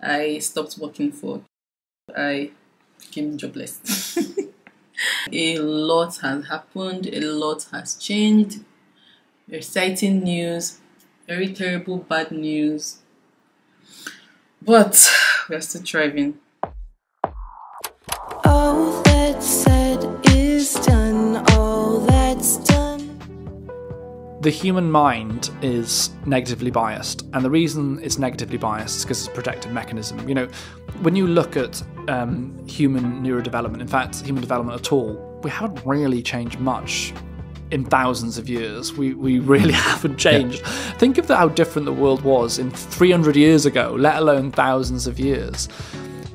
I stopped working for. I became jobless. a lot has happened, a lot has changed. Exciting news, very terrible bad news. But we're still thriving. The human mind is negatively biased, and the reason it's negatively biased is because it's a protective mechanism. You know, when you look at um, human neurodevelopment, in fact, human development at all, we haven't really changed much in thousands of years. We, we really haven't changed. Yeah. Think of the, how different the world was in 300 years ago, let alone thousands of years.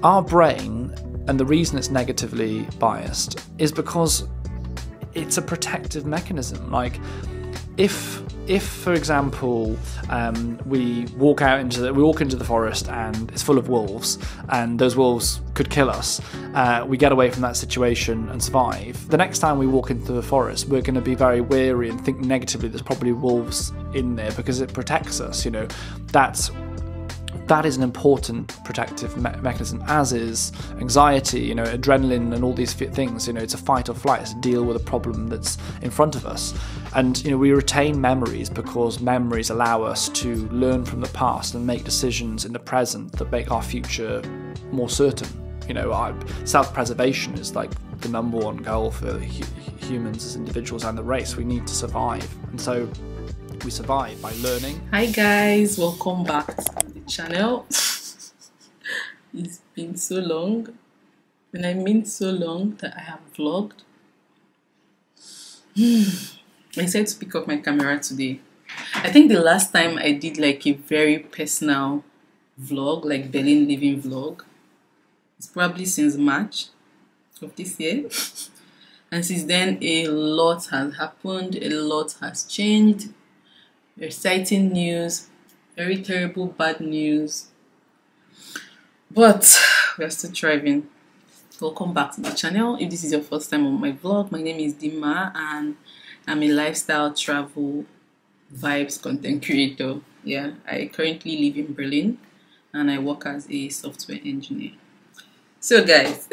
Our brain, and the reason it's negatively biased, is because it's a protective mechanism. Like, if if for example um, we walk out into the, we walk into the forest and it's full of wolves and those wolves could kill us uh, we get away from that situation and survive. The next time we walk into the forest we're going to be very wary and think negatively. There's probably wolves in there because it protects us you know. That's that is an important protective me- mechanism, as is anxiety, you know, adrenaline, and all these things. You know, it's a fight or flight, it's to deal with a problem that's in front of us. And, you know, we retain memories because memories allow us to learn from the past and make decisions in the present that make our future more certain. You know, self preservation is like the number one goal for hu- humans as individuals and the race. We need to survive. And so we survive by learning. Hi, guys, welcome back channel. it's been so long. And I mean so long that I have vlogged. I said to pick up my camera today. I think the last time I did like a very personal vlog, like Berlin living vlog, it's probably since March of this year. and since then, a lot has happened, a lot has changed. Exciting news, very terrible bad news. But we're still thriving. Welcome back to the channel. If this is your first time on my vlog, my name is Dinma and I'm a lifestyle travel vibes content creator. Yeah, I currently live in Berlin and I work as a software engineer. So guys,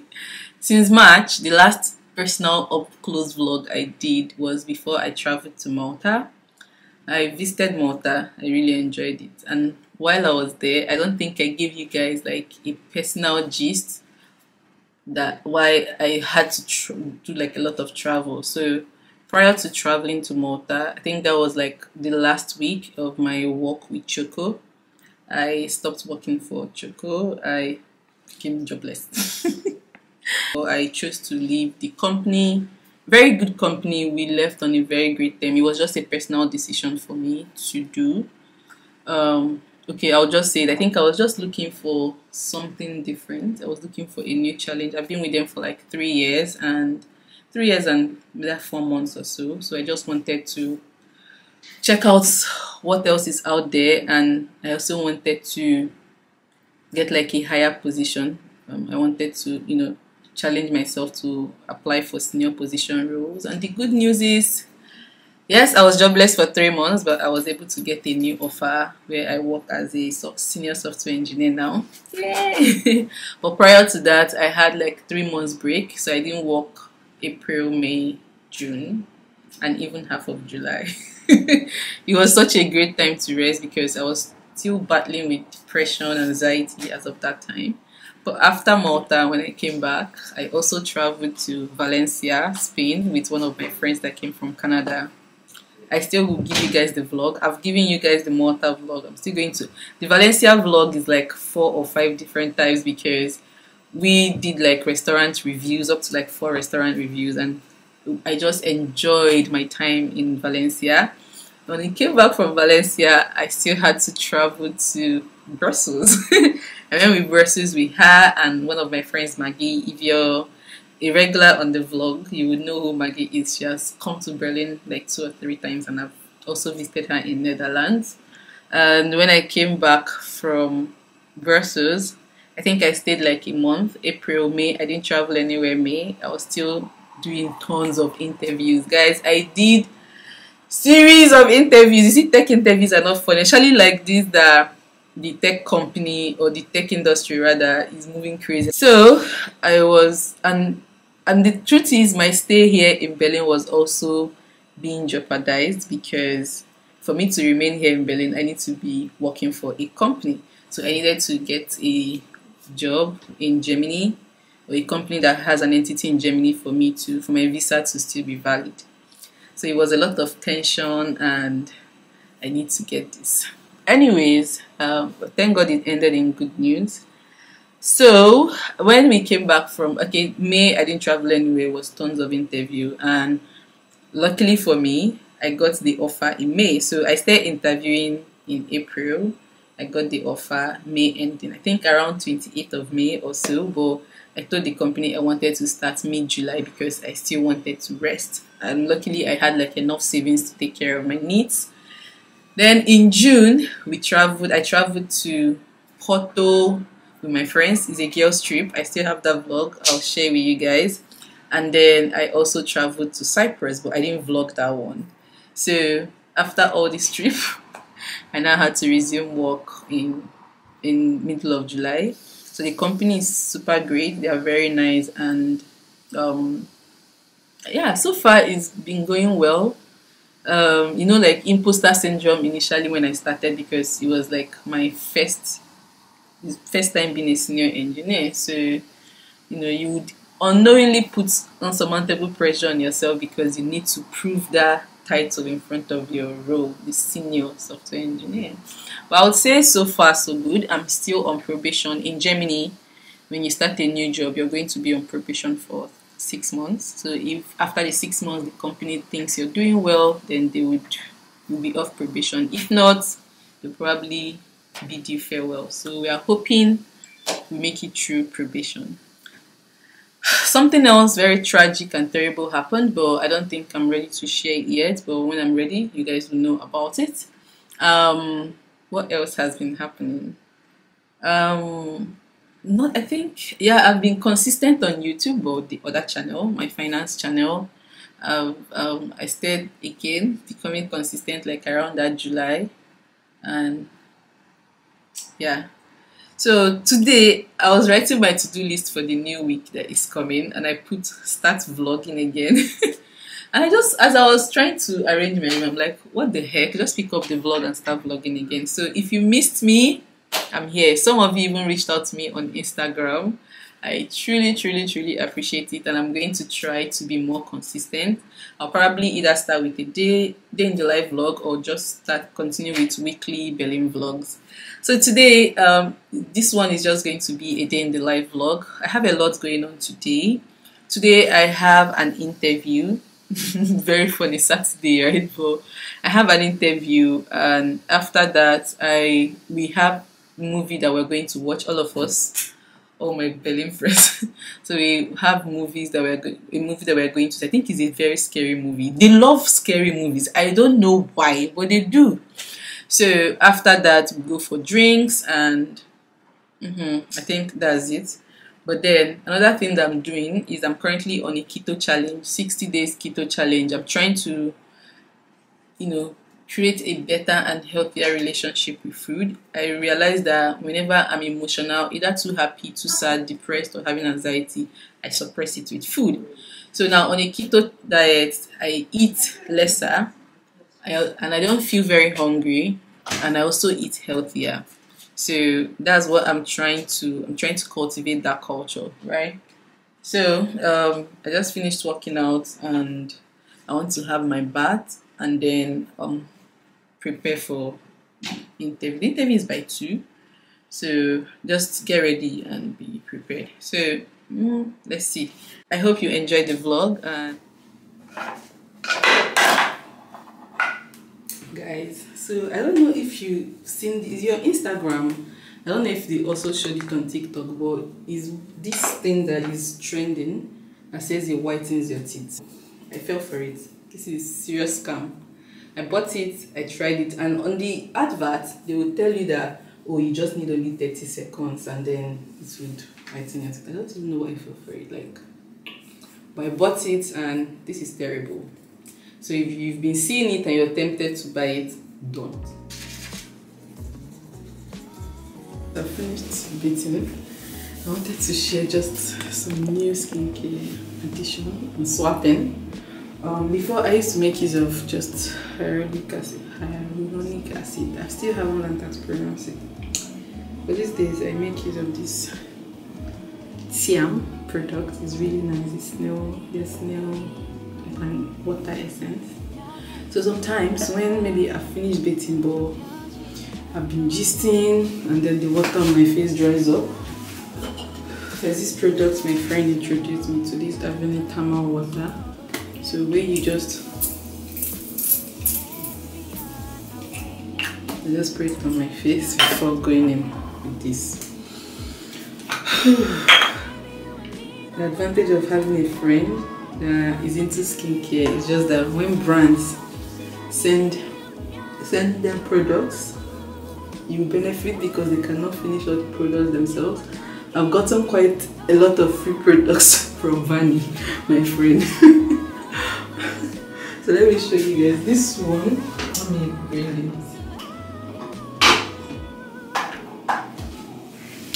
since March, the last personal up close vlog I did was before I traveled to Malta I visited Malta. I really enjoyed it. And while I was there, I don't think I gave you guys like a personal gist that why I had to do like a lot of travel. So prior to traveling to Malta, I think that was like the last week of my work with Choco. I stopped working for Choco. I became jobless. so I chose to leave the company very good company. We left on a very great term. It was just a personal decision for me to do. Um, okay, I'll just say it. I think I was just looking for something different. I was looking for a new challenge. I've been with them for like three years and three years and that four months or so. So I just wanted to check out what else is out there and I also wanted to get like a higher position. Um, I wanted to, you know, challenge myself to apply for senior position roles. And the good news is, yes, I was jobless for three months, but I was able to get a new offer where I work as a senior software engineer now. Yay! but prior to that, I had like three months break, so I didn't work April, May, June, and even half of July. it was such a great time to rest because I was still battling with depression and anxiety as of that time. But after Malta, when I came back, I also traveled to Valencia, Spain, with one of my friends that came from Canada. I still will give you guys the vlog. I've given you guys the Malta vlog. I'm still going to. The Valencia vlog is like four or five different times because we did like restaurant reviews, up to like four restaurant reviews, and I just enjoyed my time in Valencia. When I came back from Valencia, I still had to travel to Brussels. I went with Brussels with her and one of my friends, Maggie. If you're a regular on the vlog, you would know who Maggie is. She has come to Berlin like two or three times, and I've also visited her in Netherlands. And when I came back from Brussels, I think I stayed like a month, April, May. I didn't travel anywhere May. I was still doing tons of interviews. Guys, I did series of interviews. You see, tech interviews are not fun, especially like these that the tech company or the tech industry rather is moving crazy. So I was and and the truth is my stay here in Berlin was also being jeopardized because for me to remain here in Berlin I need to be working for a company. So I needed to get a job in Germany or a company that has an entity in Germany for me to for my visa to still be valid. So it was a lot of tension and I need to get this. Anyways, um, thank God it ended in good news. So when we came back from okay May, I didn't travel anywhere. It was tons of interview, and luckily for me, I got the offer in May. So I started interviewing in April. I got the offer May ending. I think around 28th of May or so. But I told the company I wanted to start mid July because I still wanted to rest. And luckily, I had like enough savings to take care of my needs. Then in June, we traveled. I traveled to Porto with my friends. It's a girls trip. I still have that vlog. I'll share with you guys. And then I also traveled to Cyprus, but I didn't vlog that one. So after all this trip, I now had to resume work in in middle of July. So the company is super great. They are very nice and um, yeah, so far it's been going well. Um, you know, like imposter syndrome initially when I started because it was like my first first time being a senior engineer. So, you know, you would unknowingly put unsurmountable pressure on yourself because you need to prove that title in front of your role, the senior software engineer. But I would say so far so good. I'm still on probation in Germany. When you start a new job, you're going to be on probation for six months. So if after the six months the company thinks you're doing well, then they would you'll be off probation. If not, they'll probably bid you farewell. So we are hoping we make it through probation. Something else very tragic and terrible happened, but I don't think I'm ready to share it yet. But when I'm ready, you guys will know about it. Um, what else has been happening? Um, not I think yeah I've been consistent on YouTube or the other channel, my finance channel. Um, um, I stayed again becoming consistent like around that July, and yeah. So today I was writing my to-do list for the new week that is coming, and I put start vlogging again. and I just as I was trying to arrange my room, I'm like, what the heck? Just pick up the vlog and start vlogging again. So if you missed me, I'm here. Some of you even reached out to me on Instagram. I truly, truly, truly appreciate it, and I'm going to try to be more consistent. I'll probably either start with a day, day in the life vlog, or just start continue with weekly Berlin vlogs. So today, um, this one is just going to be a day in the life vlog. I have a lot going on today. Today, I have an interview. Very funny Saturday, right? But I have an interview, and after that, I we have movie that we're going to watch, all of us, all my Berlin friends. so we have movies that we're go- a movie that we're going to. I think is a very scary movie. They love scary movies. I don't know why, but they do. So after that, we go for drinks, and mhm, I think that's it. But then another thing that I'm doing is I'm currently on a keto challenge, 60 days keto challenge. I'm trying to, you know, create a better and healthier relationship with food. I realize that whenever I'm emotional, either too happy, too sad, depressed, or having anxiety, I suppress it with food. So now on a keto diet, I eat lesser I, and I don't feel very hungry, and I also eat healthier. So that's what I'm trying to I'm trying to cultivate that culture, right? So um, I just finished working out and I want to have my bath and then um, prepare for interview. The interview is by two, so just get ready and be prepared. So mm, let's see. I hope you enjoyed the vlog and guys. So I don't know if you seen this, your Instagram. I don't know if they also showed it on TikTok, but is this thing that is trending that says it whitens your teeth. I fell for it. This is serious scam. I bought it, I tried it, and on the advert they will tell you that oh you just need only 30 seconds and then it would your teeth. I don't even know why I fell for it. Like but I bought it and this is terrible. So if you've been seeing it and you're tempted to buy it, don't. I've finished bathing, I wanted to share just some new skincare addition and swapping. Um, before I used to make use of just hyaluronic acid, hyaluronic acid. I still haven't learned how to pronounce it. But these days I make use of this Siam product. It's really nice. It's snail, the snail and water essence. So sometimes when maybe I finish bathing but I've been gisting and then the water on my face dries up. There's this product my friend introduced me to this Avene Thermal water. So where you just I just spray it on my face before going in with this. the advantage of having a friend that is into skincare is just that when brands send send them products you benefit because they cannot finish all the products themselves i've gotten quite a lot of free products from Vani, my friend so let me show you guys this one let me bring it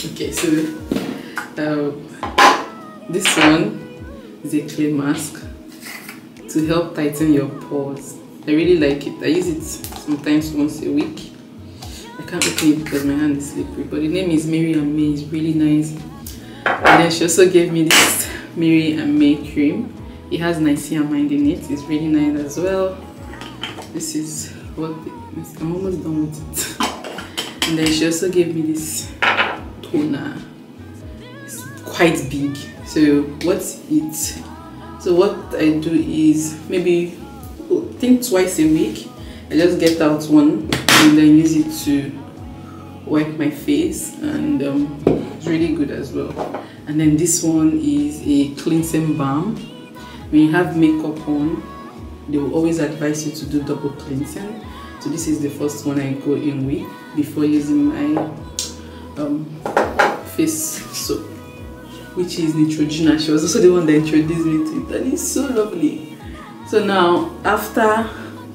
okay so uh, this one is a clay mask to help tighten your pores I really like it. I use it sometimes once a week. I can't open it because my hand is slippery. But the name is Mary and May. It's really nice. And then she also gave me this Mary and May cream. It has niacinamide in it. It's really nice as well. This is what I'm almost done with it. and then she also gave me this toner. It's quite big. So what it so what I do is maybe think twice a week I just get out one and then use it to wipe my face and um, it's really good as well and then this one is a cleansing balm when you have makeup on they will always advise you to do double cleansing. So this is the first one I go in with before using my um, face soap which is Neutrogena. She was also the one that introduced me to it and it's so lovely. So now after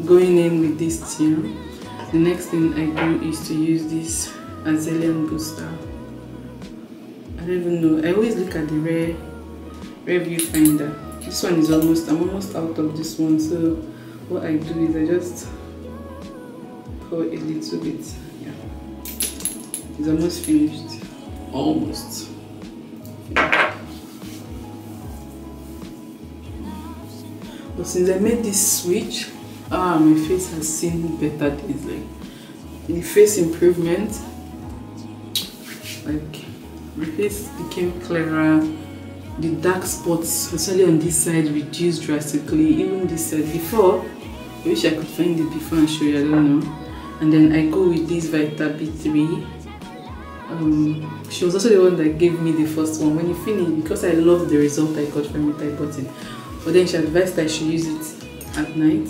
going in with this team the next thing I do is to use this Azelian booster. I don't even know. I always look at the rare rare viewfinder this one is almost I'm almost out of this one so what I do is I just pour a little bit yeah. It's almost finished. Almost. But since I made this switch ah my face has seen better days like the face improvement like my face became clearer the dark spots especially on this side reduced drastically even this side before I wish I could find it before and show you I don't know and then I go with this Vita B3 um, she was also the one that gave me the first one when you finish because I love the result I got from it I bought it but then she advised I should use it at night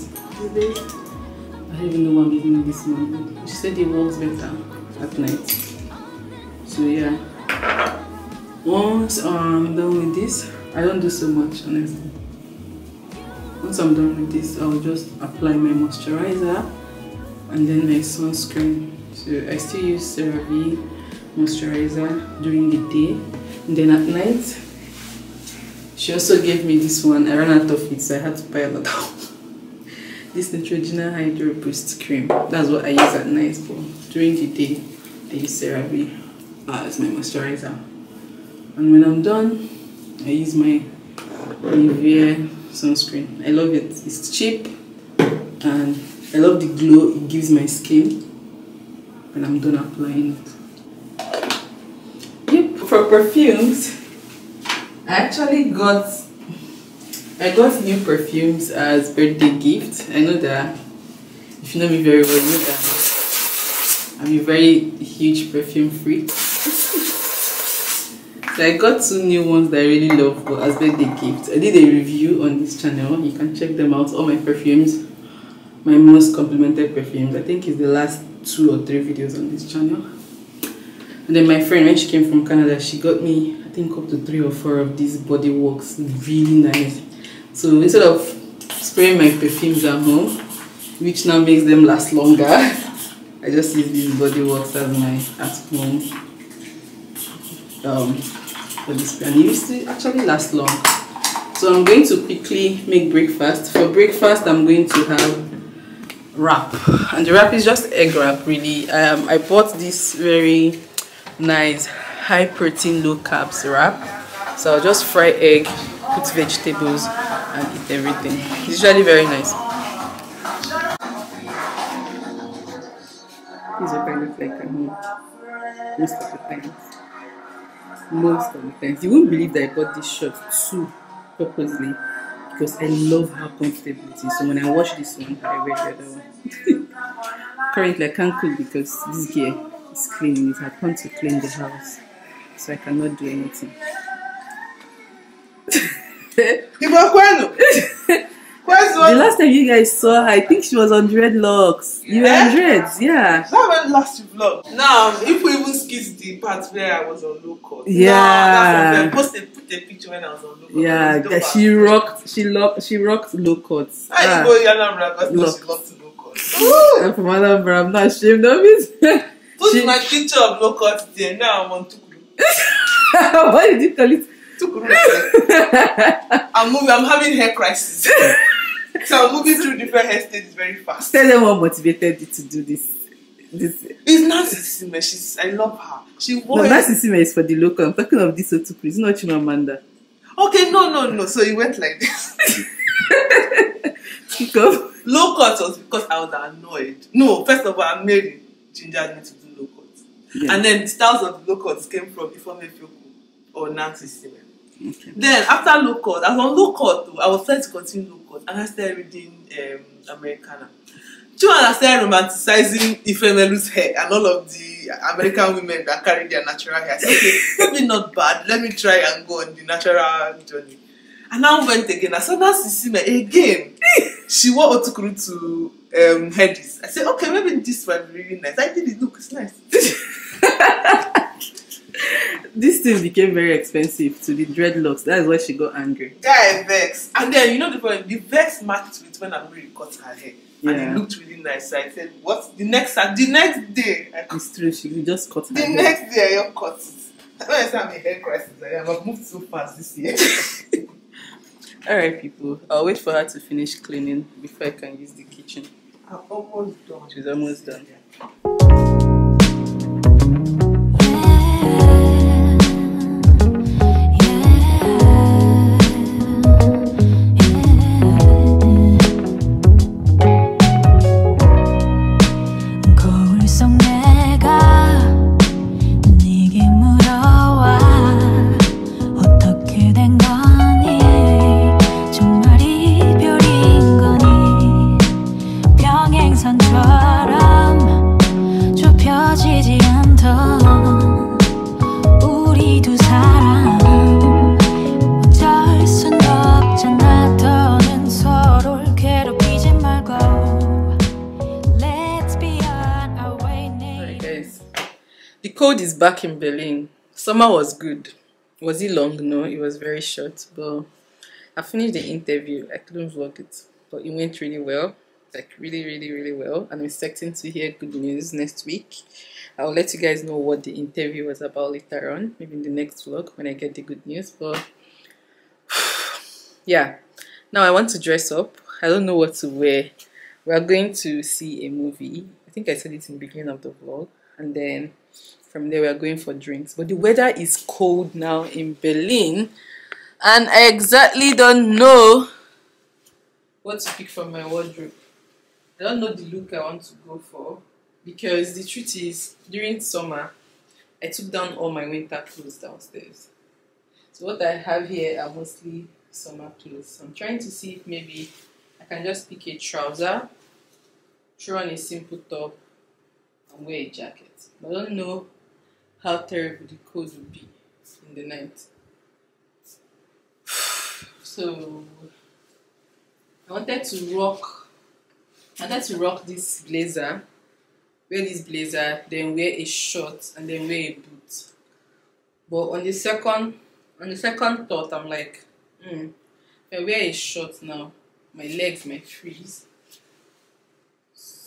days. I don't even know why I'm it this morning. She said it works better at night. So yeah. Once I'm done with this, I don't do so much honestly. Once I'm done with this, I'll just apply my moisturizer and then my sunscreen. So I still use CeraVe moisturizer during the day and then at night she also gave me this one. I ran out of it, so I had to buy another one. this Neutrogena Hydro Boost Cream. That's what I use at night, but during the day, I use CeraVe as my moisturizer. And when I'm done, I use my Nivea sunscreen. I love it. It's cheap, and I love the glow it gives my skin when I'm done applying it. Yep, for perfumes, I actually got I got new perfumes as birthday gift. I know that if you know me very well, you know that I'm a very huge perfume freak. So I got two new ones that I really love for as birthday gift. I did a review on this channel. You can check them out. All my perfumes, my most complimented perfumes. I think it's the last two or three videos on this channel. And then my friend, when she came from Canada, she got me I think up to three or four of these body works really nice so instead of spraying my perfumes at home which now makes them last longer I just use these body works as my at home um, for this and used to actually last long. So I'm going to quickly make breakfast. For breakfast, I'm going to have wrap, and the wrap is just egg wrap. Really, um, I bought this very nice high protein low carbs wrap. So I'll just fry egg, put vegetables, and eat everything. It's usually very nice. Is what I look like home most of the times. Most of the times. You won't believe that I bought this shirt too purposely because I love how comfortable it is. So when I wash this one, I wear the other one. Currently, I can't cook because this gear is clean. It's happened to clean the house, so I cannot do anything. The last time you guys saw her, I think she was on dreadlocks. You were on dreads, yeah. That when last vlog. Now, if we even skip the part where I was on low cut. Yeah. Nah, that's Post a, put a picture when I was on low cut. Yeah, was dope she rocked. She locked. She rocked low cuts. I Ah, go Yanambra because Look. she loves low cut. I'm from Anambra. I'm not ashamed of it. Put She- my picture of low cut there. Now I'm on Tukuru. Why did you call it? Tukuru. I'm moving. I'm having hair crisis. So moving through different hair stages very fast. Tell them what motivated you to do this. This. It's Nancy Sime. She's. I love her. She No, wore. Nancy Sima is for the local. I'm talking of this Otukuri. It's not Chimamanda. Okay, no, no, no. So it went like this. Up. Low cut was because I was annoyed. No, first of all, I'm married. Ginger me to do low cut. Yeah. And then the styles of the low cuts came from Ifeoma Fioku or Nancy Simen. Okay. Then after low cut, I was on low cut though. I was trying to continue low cut and I started reading um, Americana. Do you understand romanticizing Ifemelu's hair and all of the American women that carry their natural hair? I said, okay, maybe not bad. Let me try and go on the natural journey. And I went again. I saw Nancy Sime again. she wore Otukuru to um, Hedis. I said, okay, maybe this one really nice. I did it. Look, it's nice. This thing became very expensive to the dreadlocks. That is why she got angry. Guy vex. And then you know the point, the vex matched with when I really cut her hair. And Yeah. it looked really nice. So I said, what? The next the next day, I cut. It's true. She just cut her The hair. next day, I cut it. I say I'm a hair crisis, I. I've moved so fast this year. All right, people. I'll wait for her to finish cleaning before I can use the kitchen. I'm almost done. She's almost done. 거 cold is back in Berlin. Summer was good. Was it long? No, it was very short. But I finished the interview. I couldn't vlog it, but it went really well. Like really, really, really well. And I'm expecting to hear good news next week. I'll let you guys know what the interview was about later on, maybe in the next vlog when I get the good news. But yeah, now I want to dress up. I don't know what to wear. We are going to see a movie. I think I said it in the beginning of the vlog. And then from there we are going for drinks. But the weather is cold now in Berlin. And I exactly don't know what to pick from my wardrobe. I don't know the look I want to go for. Because the truth is, during summer, I took down all my winter clothes downstairs. So what I have here are mostly summer clothes. I'm trying to see if maybe I can just pick a trouser, throw on a simple top, and wear a jacket. But I don't know how terrible the cold will be in the night. So I wanted to rock I wanted to rock this blazer, wear this blazer, then wear a short and then wear a boot. But on the second on the second thought I'm like, hmm, if I wear a short now, my legs might freeze.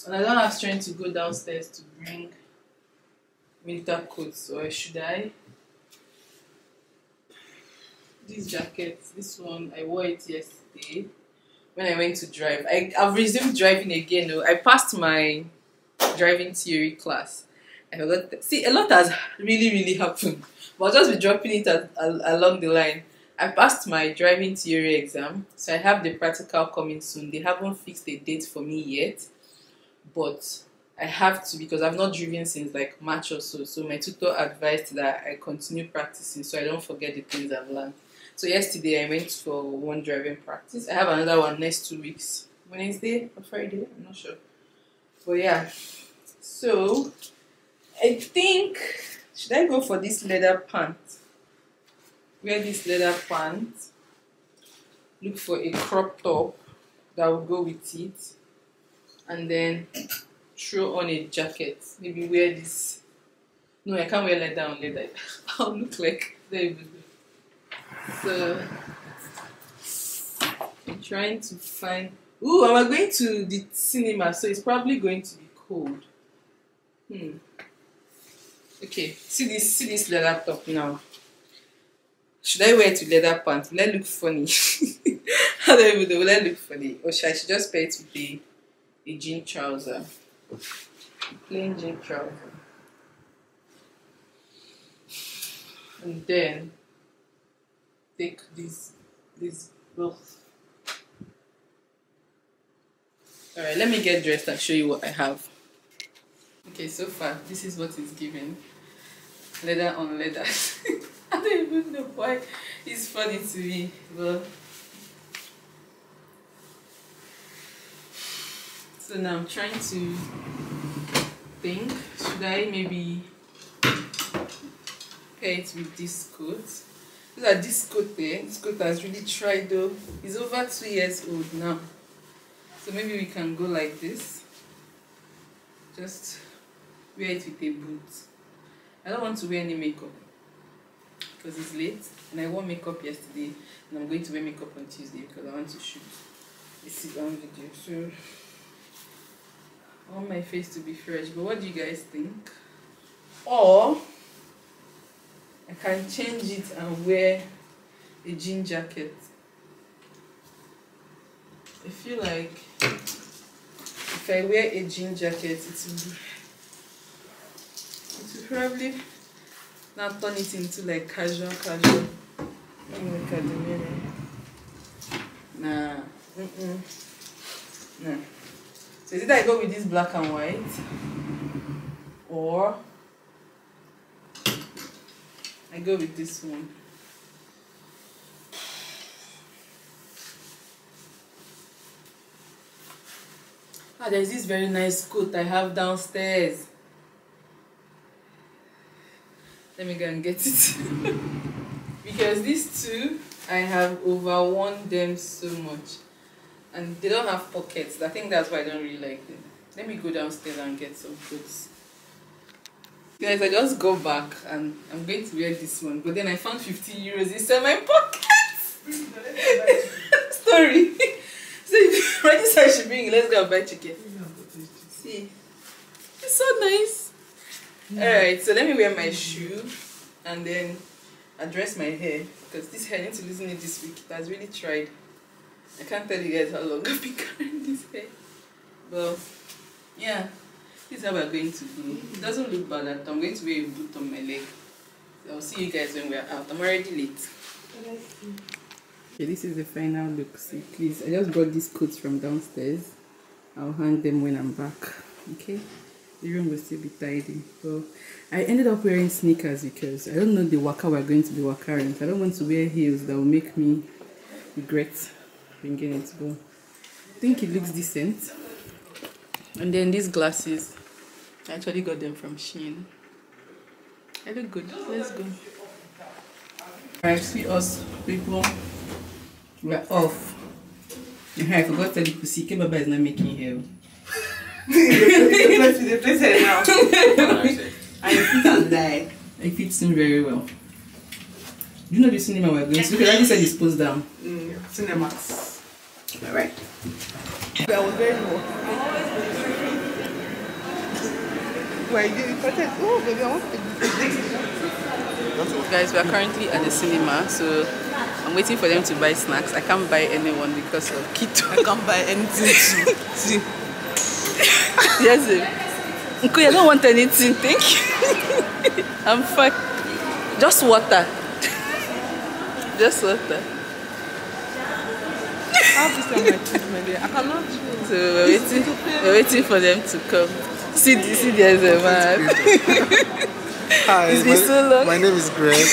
And I don't have strength to go downstairs to bring winter coats, or should I? this jacket. This one I wore it yesterday when I went to drive. I I've resumed driving again. though. I passed my driving theory class. I forgot. See, a lot has really really happened. But I'll just be dropping it at, al- along the line. I passed my driving theory exam, so I have the practical coming soon. They haven't fixed a date for me yet, but I have to because I've not driven since like March or so. So my tutor advised that I continue practicing so I don't forget the things I've learned. So yesterday I went for one driving practice. I have another one next two weeks. Wednesday or Friday, I'm not sure. But yeah. So I think should I go for this leather pant? Wear this leather pant. Look for a crop top that will go with it. And then throw on a jacket. Maybe wear this. No, I can't wear leather on leather. I'll look like go. So I'm trying to find. Ooh, am I going to the cinema? So it's probably going to be cold. Hmm. Okay, see this see this leather top now. Should I wear it with leather pants? Will I look funny? I even know? Will I look funny? Or should I just pair it with a, a jean trouser? Plain jean trouser. And then take this this both. Alright, let me get dressed and show you what I have. Okay, so far this is what it's given. Leather on leather. I don't even know why it's funny to me, but so now I'm trying to think should I maybe pair it with this coat? Look at this coat there. This coat has really tried though. It's over two years old now. So maybe we can go like this. Just wear it with a boot. I don't want to wear any makeup because it's late and I wore makeup yesterday and I'm going to wear makeup on Tuesday because I want to shoot a sit down video. So I want my face to be fresh. But what do you guys think? Or I can change it and wear a jean jacket. I feel like if I wear a jean jacket, it will, it will probably not turn it into like casual, casual. Look at the mirror. Nah, mm-mm. nah. So is it I go with this black and white or I go with this one. Ah, there's this very nice coat I have downstairs. Let me go and get it. because these two, I have overworn them so much. And they don't have pockets. I think that's why I don't really like them. Let me go downstairs and get some clothes. Guys, I just go back and I'm going to wear this one. But then I found 50 euros inside my pocket. Story. so if Ready said she bring it, let's go and buy chicken. See. It's so nice. Alright, so let me wear my shoe and then address my hair. Because this hair I need to loosen it this week. It has really tried. I can't tell you guys how long I've been carrying this hair. Well, yeah. This is how we're going to go. It doesn't look bad at. I'm going to wear a boot on my leg. I'll see you guys when we're out. I'm already late. Okay, this is the final look. See, please. I just brought these coats from downstairs. I'll hang them when I'm back. Okay? The room will still be tidy. Well, I ended up wearing sneakers because I don't know the waka we're going to be wakaring. I don't want to wear heels that will make me regret bringing it. But I think it looks decent. And then these glasses. I actually got them from Shein. I look good. Let's go. Alright, see us people. We're off. I forgot to tell you, Pussy Baba is not making hair. here now. And your feet are die. It fits in very well. Do you know the cinema we're going to? Look, I already said it's posed down. Mm, Cinemaxx. Alright. I was very low. Why you did? Oh, baby, I want to. Guys, we are currently at the cinema, so I'm waiting for them to buy snacks. I can't buy anyone because of keto. I can't buy anything to see. yes, babe. I don't want anything. Thank you. I'm fine. Just water. Just water. I have this on my teeth, my dear. I cannot choose. So we're waiting. We're waiting for them to come. See, see, there's a man. Hi, It's been my, so long. my name is Greg.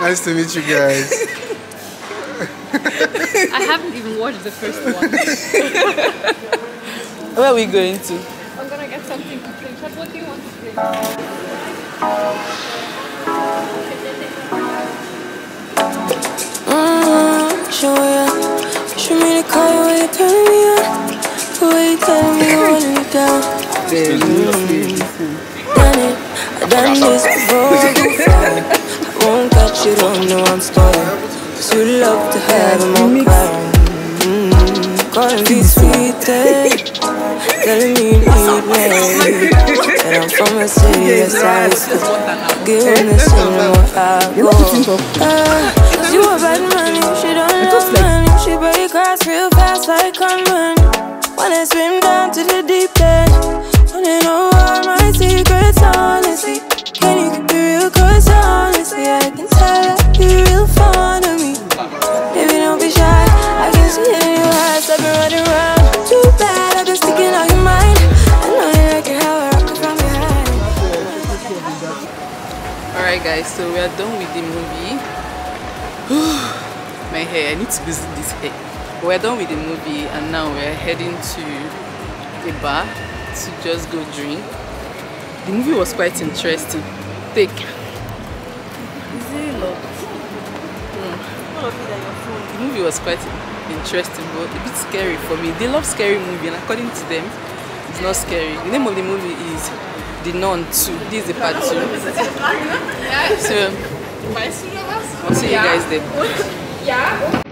nice to meet you guys. I haven't even watched the first one. Where are we going to? I'm gonna get something to drink. Chad, what do you want to drink? Show ya. Show me the car where you turn me on. Where you tell me holding me down. Done it. I done this before. You fly. I won't catch you, don't know I'm stolen. Cause you love to have them all crying. Mm, calling me sweet, eh? Telling me you need me. And I'm from a city that's school. Goodness, you know I go. Uh, you a bad man, real fast like conman. Wanna swim down to the deep end. Wanna know all my secrets, honestly. Can you keep it real? Cause honestly, I can tell that you're real fond of me. Baby, don't be shy. I can see it in your eyes. I've been running around. Too bad, I've been sticking out your mind. I know you like it how I rock it from behind. Alright, guys. So we are done with the movie. My hair. I need to visit this hair. We're done with the movie, and now we're heading to the bar to just go drink. The movie was quite interesting. Take. Is it locked? Hmm. The movie was quite interesting, but a bit scary for me. They love scary movie, and according to them, it's not scary. The name of the movie is The Nun 2. This is the part 2. So, I'll see you guys there.